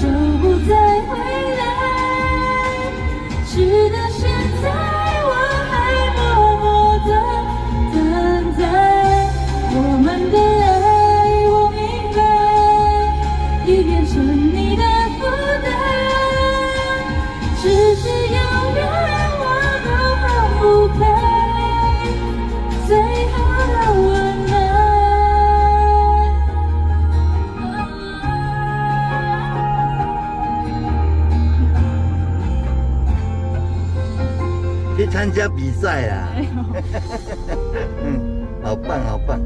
就不再参加比赛啦。嗯，好棒好棒。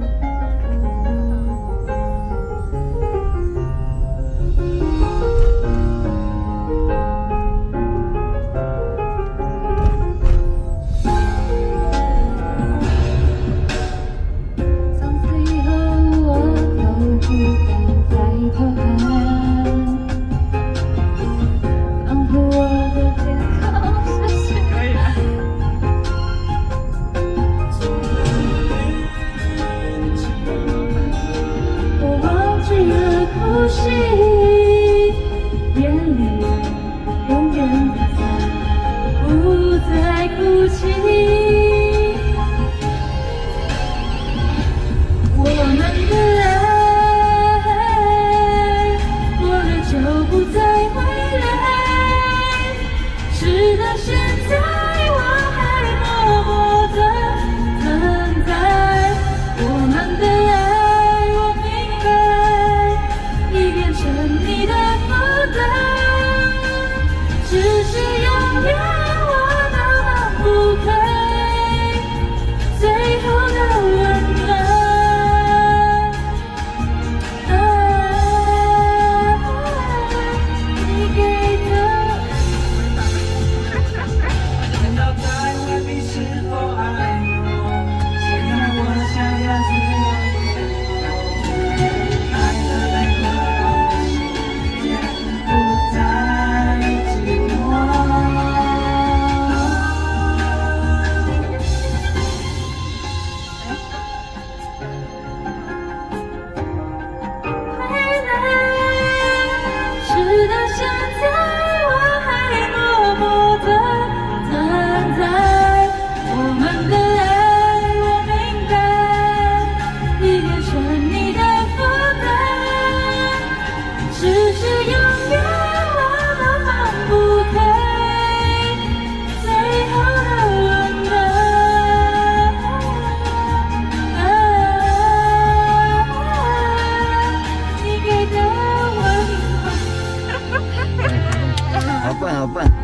好棒好棒